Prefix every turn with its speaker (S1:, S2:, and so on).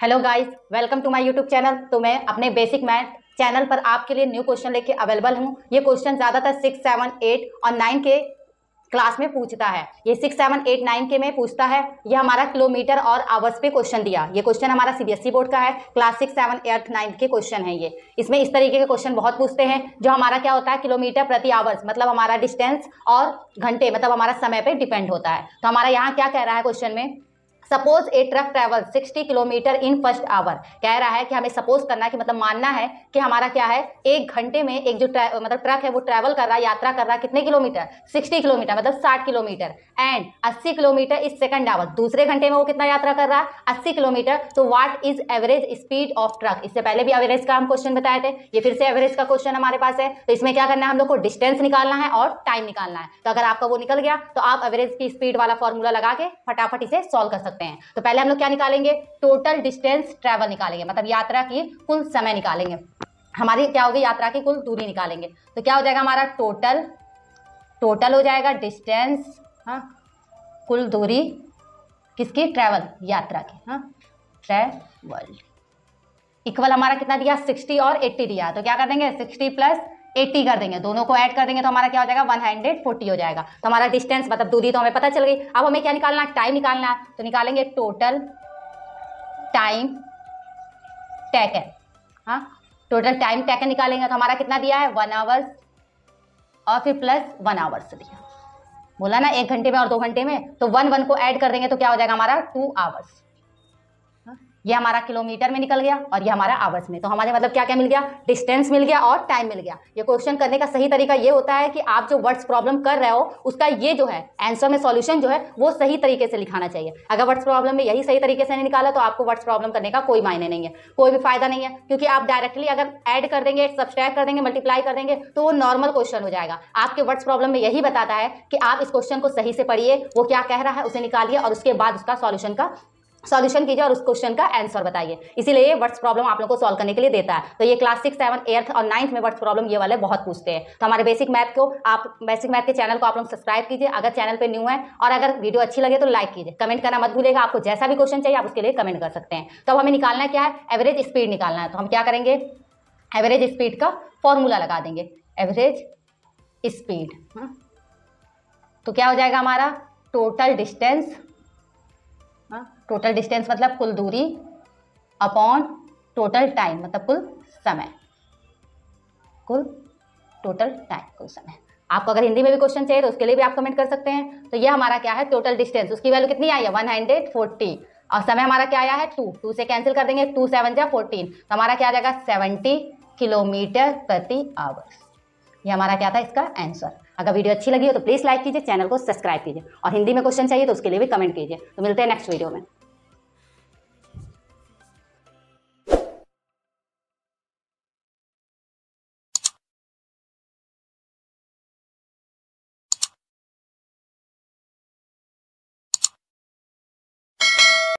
S1: Hello guys welcome to my YouTube channel तो मैं अपने बेसिक मैथ चैनल पर आपके लिए न्यू क्वेश्चन लेके अवेलेबल हूँ। ये क्वेश्चन ज़्यादातर सिक्स सेवन एट और नाइन के क्लास में पूछता है। ये सिक्स सेवन एट नाइन के में पूछता है। ये हमारा किलोमीटर और आवर्स पे क्वेश्चन दिया। ये क्वेश्चन हमारा सीबीएसई बोर्ड का है। Class six seven eight ninth के क्वेश्चन है ये। इसमें इस तरीके के क्वेश्चन बहुत पूछते हैं, जो हमारा क्या होता है? किलोमीटर प्रति आवर्स मतलब हमारा डिस्टेंस और घंटे मतलब हमारा समय पर डिपेंड होता है। तो हमारा यहाँ क्या कह रहा है क्वेश्चन में? Suppose a truck travel 60 kilometre in first hour. कह रहा है कि हमें सपोज़ करना है कि मतलब मानना है कि हमारा क्या है, एक घंटे में एक जो मतलब ट्रक है वो ट्रैवल कर रहा है, यात्रा कर रहा है कितने किलोमीटर? 60 किलोमीटर मतलब 60 kilometre. And 80 kilometre is second hour. दूसरे घंटे में वो कितना यात्रा कर रहा है? 80 किलोमीटर। तो what is average speed of truck इससे पहले भी एवरेज का हम क्वेश्चन बताए थे। ये फिर से एवरेज का क्वेश्चन हमारे पास है। तो इसमें क्या करना है, हम लोग को डिस्टेंस निकालना है और टाइम निकालना है। तो अगर आपका वो निकल गया तो आप एवरेज की स्पीड वाला फॉर्मूला लगा के फटाफट इसे सॉल्व कर सकते सकते हैं। तो पहले हम लोग क्या निकालेंगे? टोटल डिस्टेंस ट्रेवल निकालेंगे। मतलब यात्रा की कुल समय निकालेंगे। हमारी क्या होगी? यात्रा की कुल दूरी निकालेंगे। तो क्या हो जाएगा हमारा? टोटल टोटल हो जाएगा डिस्टेंस हाँ कुल दूरी किसकी? ट्रैवल यात्रा की हाँ ट्रेवल इक्वल हमारा कितना दिया? सिक्सटी और एट्टी दिया। तो क्या कर देंगे? सिक्सटी प्लस एट्टी कर देंगे, दोनों को ऐड कर देंगे तो हमारा क्या हो जाएगा? वन हंड्रेड फोर्टी हो जाएगा। तो हमारा डिस्टेंस मतलब दूरी तो हमें पता चल गई। अब हमें क्या निकालना है? टाइम निकालना है। तो निकालेंगे टोटल टाइम टेकन हाँ? टोटल टाइम टेकन निकालेंगे तो हमारा कितना दिया है? वन आवर्स और फिर प्लस वन आवर्स दिया। बोला ना एक घंटे में और दो घंटे में? तो वन वन को ऐड कर देंगे तो क्या हो जाएगा हमारा? टू आवर्स ये हमारा किलोमीटर में निकल गया और ये हमारा आवर्स में। तो हमारे मतलब क्या क्या मिल गया? डिस्टेंस मिल गया और टाइम मिल गया। ये क्वेश्चन करने का सही तरीका ये होता है कि आप जो वर्ड्स प्रॉब्लम कर रहे हो, उसका ये जो है आंसर में सॉल्यूशन जो है, वो सही तरीके से लिखाना चाहिए। अगर वर्ड्स प्रॉब्लम में यही सही तरीके से नहीं निकाला तो आपको वर्ड्स प्रॉब्लम करने का कोई मायने नहीं है। कोई भी फ़ायदा नहीं है, क्योंकि आप डायरेक्टली अगर ऐड कर देंगे सब्सट्रैक्ट कर देंगे मल्टीप्लाई कर देंगे तो वो नॉर्मल क्वेश्चन हो जाएगा। आपके वर्ड्स प्रॉब्लम में यही बताता है कि आप इस क्वेश्चन को सही से पढ़िए, वो क्या कह रहा है, उसे निकालिए और उसके बाद उसका सॉल्यूशन का सॉल्यूशन कीजिए और उस क्वेश्चन का आंसर बताइए। इसीलिए ये वर्ड्स प्रॉब्लम आप लोगों को सॉल्व करने के लिए देता है। तो ये क्लास सिक्स सेवन एर्थ और नाइन्थ में वर्ड्स प्रॉब्लम ये वाले बहुत पूछते हैं। तो हमारे बेसिक मैथ को आप बेसिक मैथ के चैनल को आप लोग सब्सक्राइब कीजिए। अगर चैनल पर न्यू है और अगर वीडियो अच्छी लगे तो लाइक कीजिए। कमेंट करना मत भूलेगा आपको जैसा भी क्वेश्चन चाहिए आप उसके लिए कमेंट कर सकते हैं। तो हमें निकालना क्या है? एवरेज स्पीड निकालना है। तो हम क्या करेंगे? एवरेज स्पीड का फॉर्मूला लगा देंगे। एवरेज स्पीड हाँ। तो क्या हो जाएगा हमारा? टोटल डिस्टेंस टोटल डिस्टेंस मतलब कुल दूरी अपॉन टोटल टाइम मतलब कुल समय। कुल टोटल टाइम कुल समय। आपको अगर हिंदी में भी क्वेश्चन चाहिए तो उसके लिए भी आप कमेंट कर सकते हैं। तो ये हमारा क्या है? टोटल डिस्टेंस उसकी वैल्यू कितनी आई है? वन हंड्रेड फोर्टी और समय हमारा क्या आया है? टू टू से कैंसिल कर देंगे टू सेवन जा फोर्टीन तो हमारा क्या आ जाएगा? सेवेंटी किलोमीटर प्रति आवर्स ये हमारा क्या था इसका? आंसर अगर वीडियो अच्छी लगी हो तो प्लीज़ लाइक कीजिए चैनल को सब्सक्राइब कीजिए। और हिंदी में क्वेश्चन चाहिए तो उसके लिए भी कमेंट कीजिए। तो मिलते हैं नेक्स्ट वीडियो में।